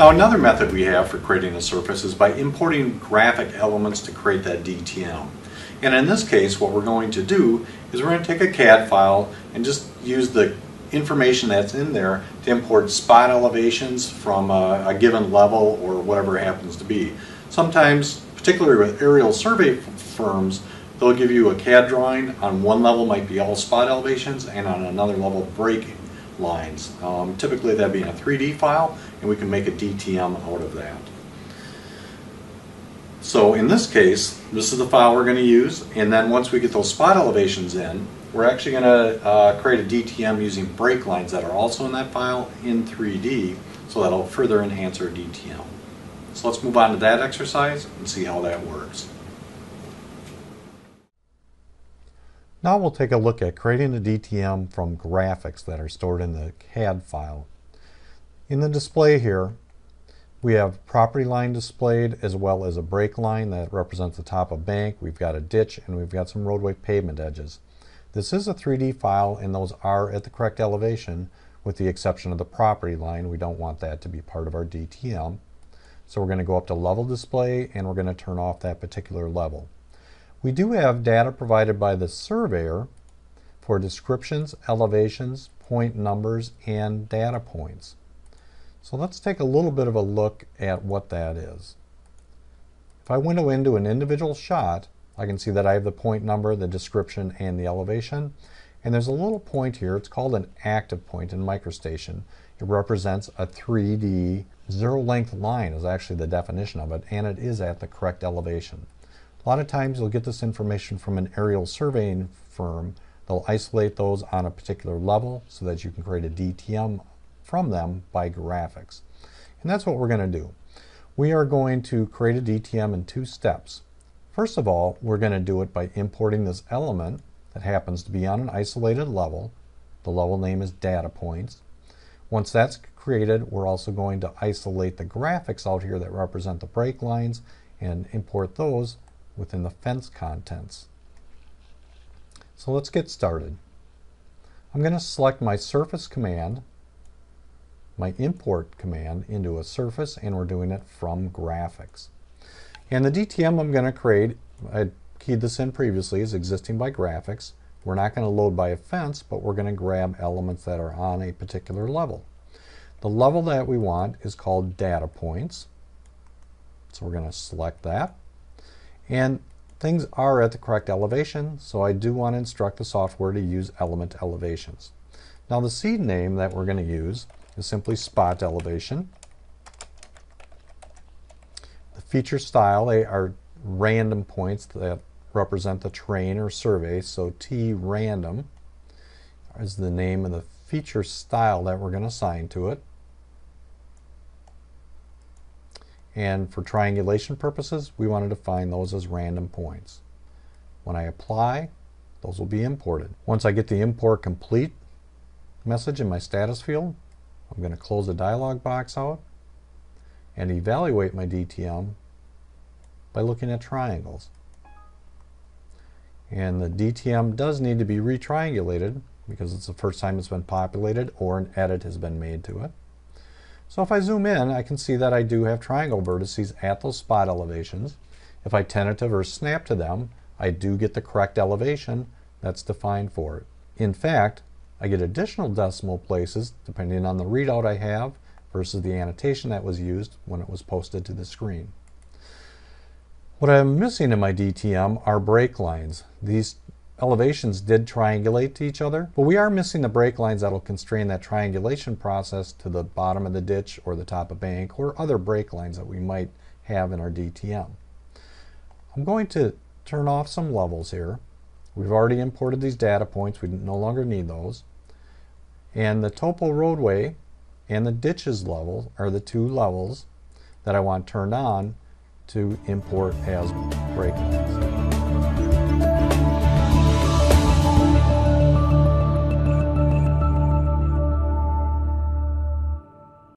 Now another method we have for creating a surface is by importing graphic elements to create that DTM. And in this case what we're going to do is we're going to take a CAD file and just use the information that's in there to import spot elevations from a, a given level or whatever it happens to be. Sometimes, particularly with aerial survey firms, they'll give you a CAD drawing. On one level might be all spot elevations and on another level breaking lines. Um, typically that'd be in a 3D file and we can make a DTM out of that. So in this case, this is the file we're going to use and then once we get those spot elevations in, we're actually going to uh, create a DTM using break lines that are also in that file in 3D so that'll further enhance our DTM. So let's move on to that exercise and see how that works. Now we'll take a look at creating a DTM from graphics that are stored in the CAD file. In the display here, we have property line displayed as well as a break line that represents the top of bank. We've got a ditch and we've got some roadway pavement edges. This is a 3D file and those are at the correct elevation with the exception of the property line. We don't want that to be part of our DTM. So we're going to go up to level display and we're going to turn off that particular level. We do have data provided by the surveyor for descriptions, elevations, point numbers, and data points. So let's take a little bit of a look at what that is. If I window into an individual shot, I can see that I have the point number, the description, and the elevation. And there's a little point here, it's called an active point in MicroStation. It represents a 3D zero length line is actually the definition of it, and it is at the correct elevation. A lot of times you'll get this information from an aerial surveying firm. They'll isolate those on a particular level so that you can create a DTM from them by graphics. And that's what we're going to do. We are going to create a DTM in two steps. First of all, we're going to do it by importing this element that happens to be on an isolated level. The level name is data points. Once that's created, we're also going to isolate the graphics out here that represent the break lines and import those within the fence contents. So let's get started. I'm going to select my surface command, my import command into a surface, and we're doing it from graphics. And the DTM I'm going to create, I keyed this in previously, is existing by graphics. We're not going to load by a fence, but we're going to grab elements that are on a particular level. The level that we want is called data points. So we're going to select that. And things are at the correct elevation, so I do want to instruct the software to use element elevations. Now the seed name that we're going to use is simply spot elevation. The feature style, they are random points that represent the terrain or survey, so T random is the name of the feature style that we're going to assign to it. And for triangulation purposes, we want to define those as random points. When I apply, those will be imported. Once I get the import complete message in my status field, I'm going to close the dialog box out and evaluate my DTM by looking at triangles. And the DTM does need to be retriangulated because it's the first time it's been populated or an edit has been made to it. So if I zoom in, I can see that I do have triangle vertices at those spot elevations. If I tentative or snap to them, I do get the correct elevation that's defined for it. In fact, I get additional decimal places depending on the readout I have versus the annotation that was used when it was posted to the screen. What I'm missing in my DTM are break lines. These elevations did triangulate to each other, but we are missing the break lines that'll constrain that triangulation process to the bottom of the ditch or the top of bank or other break lines that we might have in our DTM. I'm going to turn off some levels here. We've already imported these data points. We no longer need those. And the topo roadway and the ditches level are the two levels that I want turned on to import as break lines.